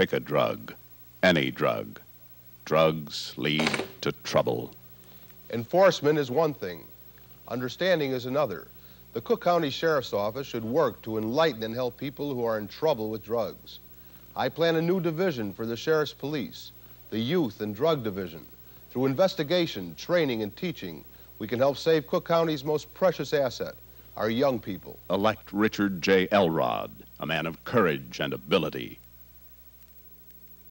Pick a drug, any drug. Drugs lead to trouble. Enforcement is one thing. Understanding is another. The Cook County Sheriff's Office should work to enlighten and help people who are in trouble with drugs. I plan a new division for the Sheriff's Police, the Youth and Drug Division. Through investigation, training, and teaching, we can help save Cook County's most precious asset, our young people. Elect Richard J. Elrod, a man of courage and ability.